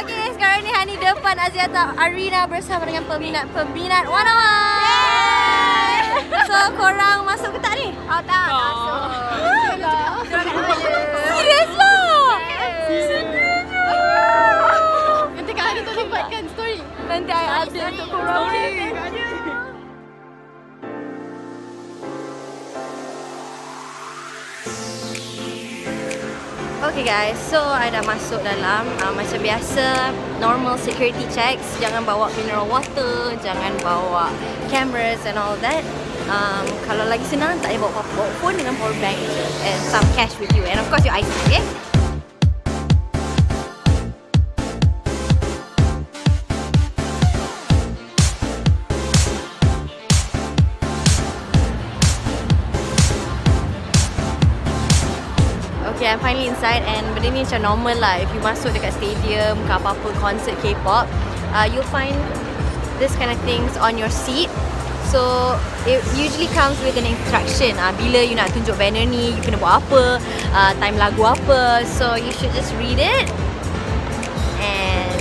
Okay, sekarang ni Hani depan Aziata Arena bersama dengan peminat-peminat One So, korang masuk ke tak ni? Oh, tak. Masuk. Serius lah? Nanti Kak Hani tolong buatkan story. Nanti I update untuk korang. Okay guys, so I dah masuk dalam uh, Macam biasa, normal security checks. Jangan bawa mineral water Jangan bawa cameras and all that. Um, Kalau lagi senang, tak payah bawa apa-apa phone dengan power bank And some cash with you. And of course your ID, okay? Finally inside and benda ni macam normal lah. If you masuk dekat stadium ke apa-apa concert K-pop uh, You'll find this kind of things on your seat. So, it usually comes with an instruction. Uh, Bila you nak tunjuk banner ni, you kena buat apa uh, Time lagu apa. So, you should just read it And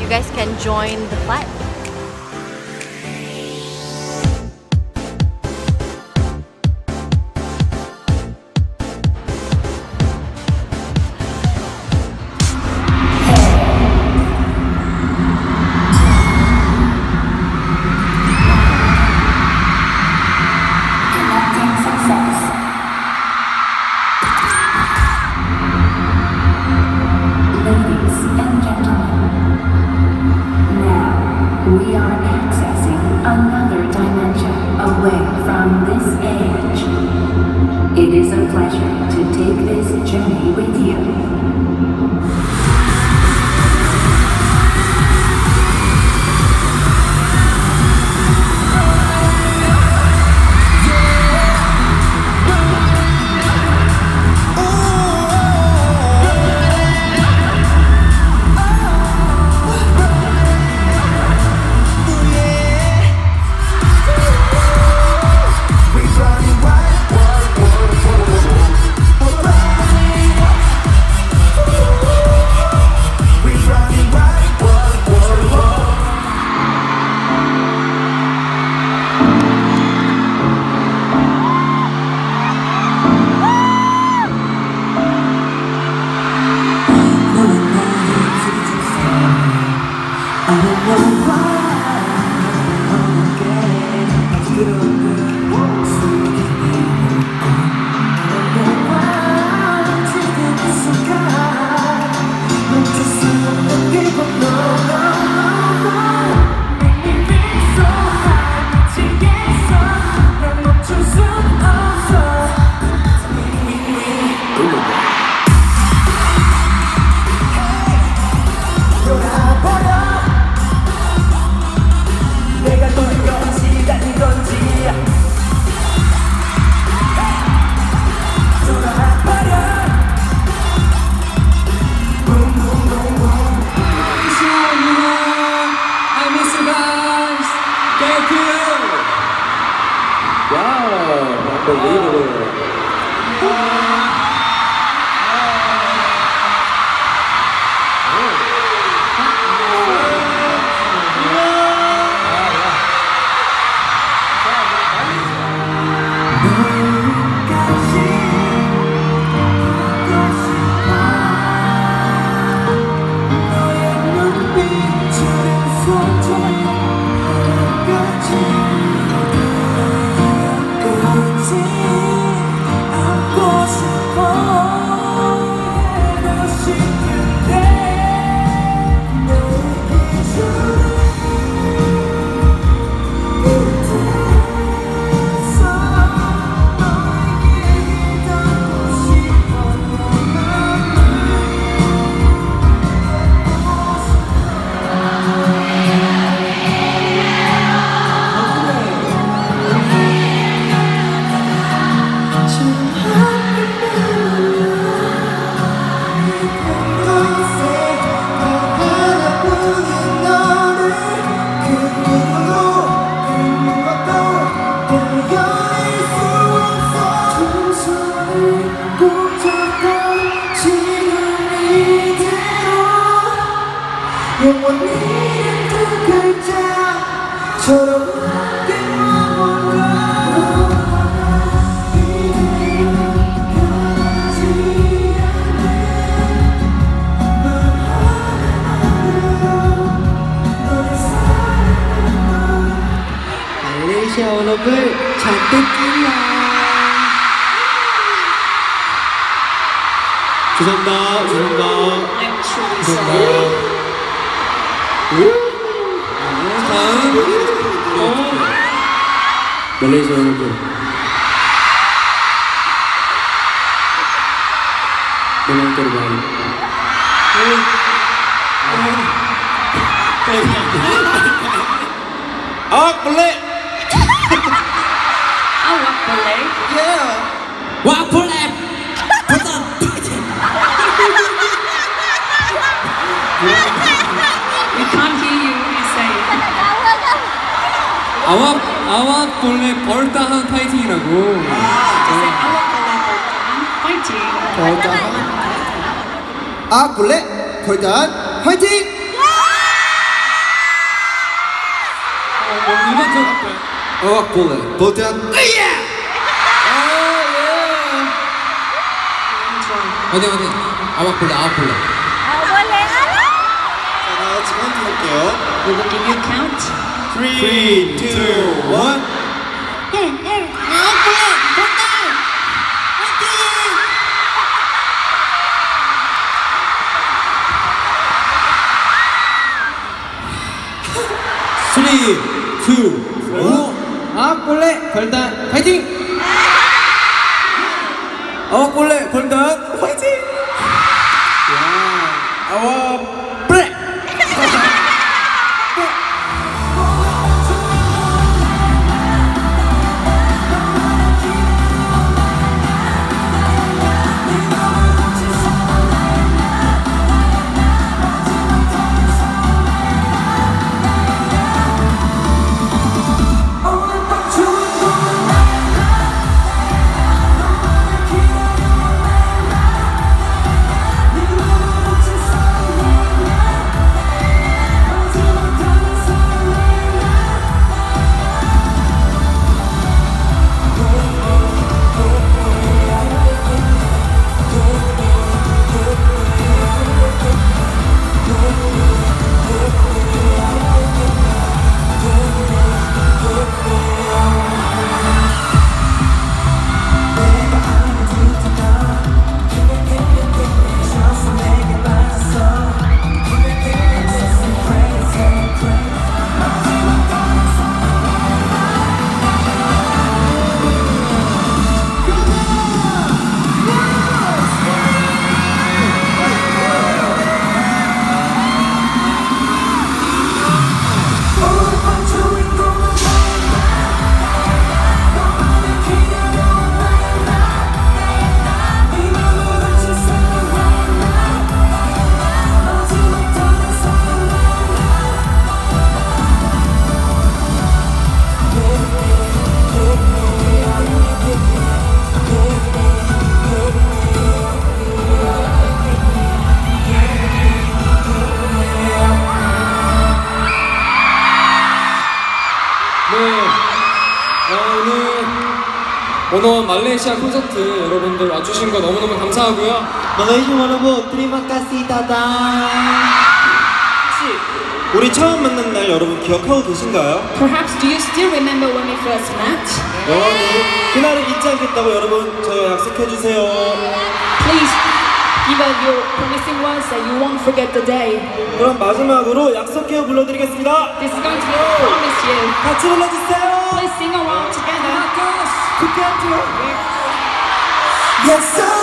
You guys can join the fight It is a pleasure to take this journey with you. unbelievable. it. 죄송합니다. 죄송합니다. 다음 어, 말레이시아 여러분 아와 아와 볼래 벌다한 파이팅이라고. Fighting. 아? 걸단 화이팅! 이번 좀 아와 볼래 볼단 어디 어디 아와 볼래 아와 볼래 Ah, boleh. Alah. 자 같이 카운트 할게요 We will give you a count. 3, 2, 1 쓰리 투 아와 볼래 벌단 파이팅! 볼래 벌단 파이팅! 아와 오늘 말레이시아 콘서트 여러분들 와주신 거 너무너무 감사하고요. 말레이시아 여러분 혹시 우리 처음 만난 날 여러분 기억하고 계신가요? Perhaps do you still remember when we first met? 여러분 그날을 잊지 않겠다고 여러분 저희 약속해 주세요 Please give us your promising words that you won't forget the day. 그럼 마지막으로 약속해요 불러드리겠습니다 This is going to be a promise you. 같이 불러주세요 Please sing along together. Yes sir